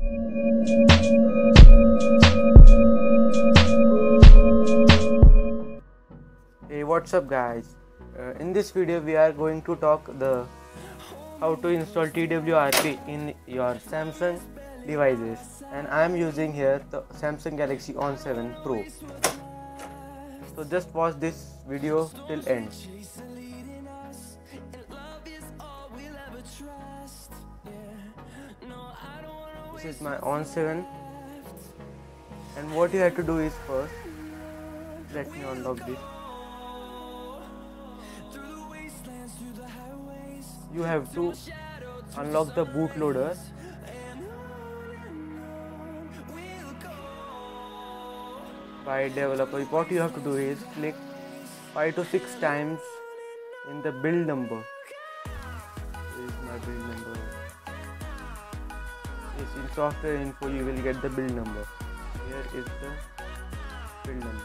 Hey what's up guys? Uh, in this video we are going to talk the how to install TWRP in your Samsung devices. And I am using here the Samsung Galaxy On 7 Pro. So just watch this video till end this is my On 7 and what you have to do is first let me unlock this. You have to unlock the bootloader by developer what you have to do is click 5 to 6 times in the build number. This is my build number in software info you will get the build number. Here is the build number.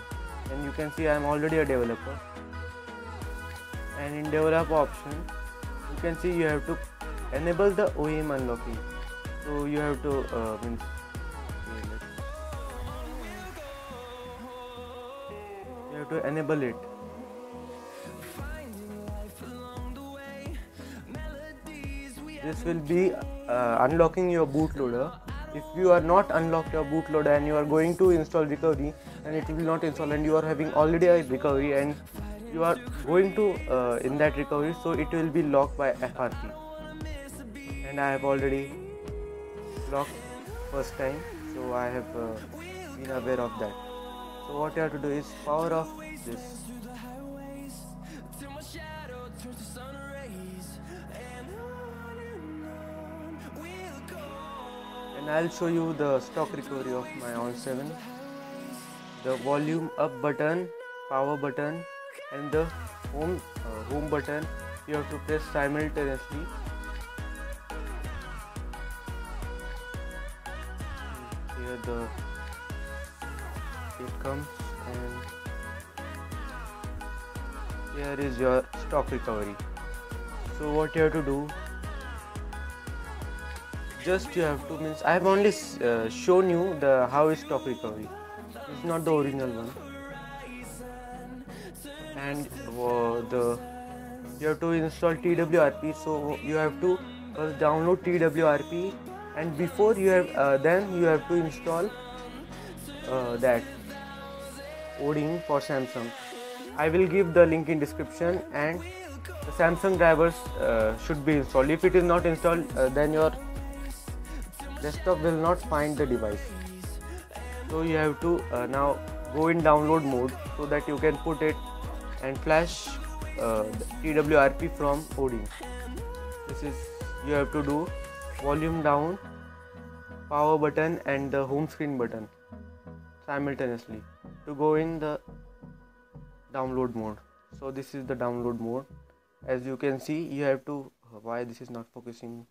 And you can see I am already a developer. And in develop option you can see you have to enable the OEM unlocking. So you have to uh, means you have to enable it this will be uh, unlocking your bootloader if you are not unlocked your bootloader and you are going to install recovery and it will not install and you are having already a recovery and you are going to uh, in that recovery so it will be locked by FRP and I have already locked first time so I have uh, been aware of that. So what you have to do is power off this and I'll show you the stock recovery of my on 7 the volume up button power button and the home uh, home button you have to press simultaneously. Here the it comes and here is your stock recovery. So what you have to do just you have to means I have only uh, shown you the how is stock recovery. It's not the original one. And uh, the you have to install TWRP so you have to first download TWRP and before you have uh, then you have to install uh, that Odin for Samsung. I will give the link in description and the Samsung drivers uh, should be installed. If it is not installed uh, then your desktop will not find the device. So you have to uh, now go in download mode so that you can put it and flash uh, TWRP from Odin this is you have to do volume down power button and the home screen button simultaneously to go in the download mode. So this is the download mode. As you can see you have to why this is not focusing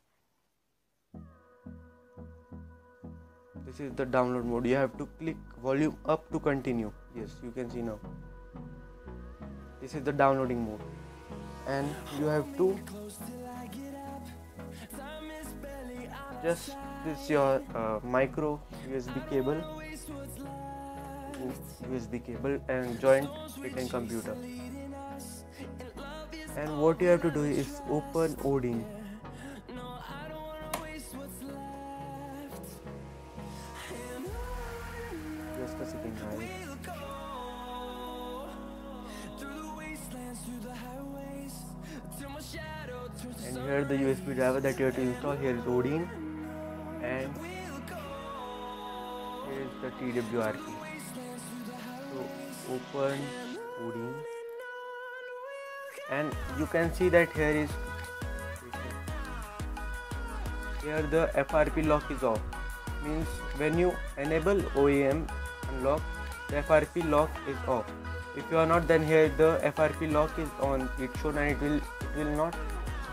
this is the download mode. You have to click volume up to continue. Yes you can see now. This is the downloading mode. And you have to just this your uh, micro USB cable. USB cable and joint in computer. And what you have to do is open Odin here the USB driver that you have to install here is Odin. And here is the TWRP so open Odin. And you can see that here is here the FRP lock is off. Means when you enable OEM unlock the FRP lock is off. If you are not then here the FRP lock is on. It's shown and it will it will not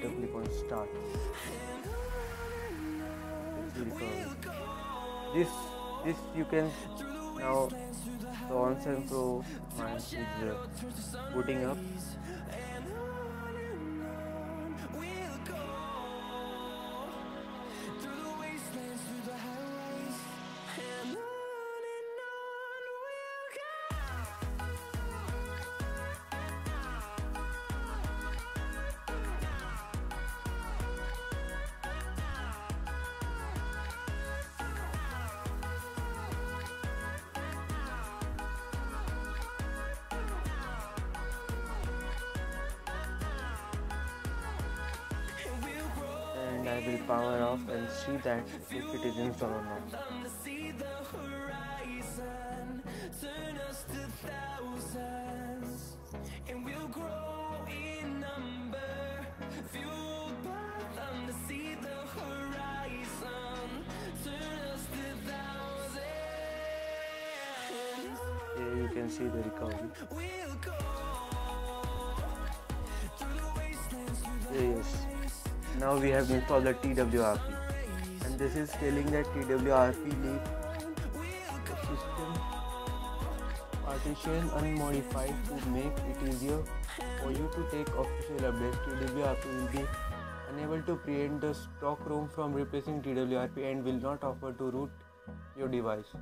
to click on start this this you can now the On 7 Pro is uh, booting up I will power off and see that if it is installed or not. Here you can see the recovery. Now we have installed the TWRP and this is telling that TWRP leave system partition unmodified to make it easier for you to take official updates. TWRP will be unable to prevent the stock ROM from replacing TWRP and will not offer to root your device.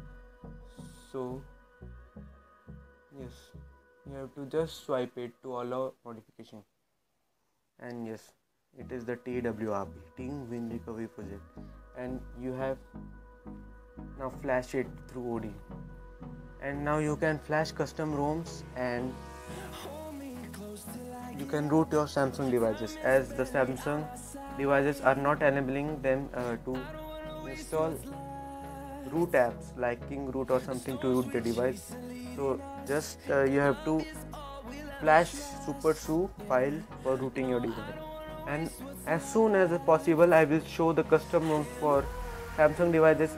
So yes, you have to just swipe it to allow modification and yes it is the TWRP Team Win Recovery Project. And you have now flash it through Odin and now you can flash custom ROMs and you can root your Samsung devices. As the Samsung devices are not enabling them uh, to install root apps like King Root or something to root the device. So just uh, you have to flash SuperSU file for rooting your device and as soon as possible I will show the custom ROM for Samsung devices.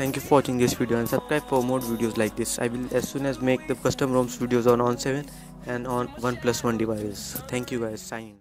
Thank you for watching this video and subscribe for more videos like this. I will as soon as make the custom ROMs videos on on7 and on OnePlus One devices. Thank you guys. Signing.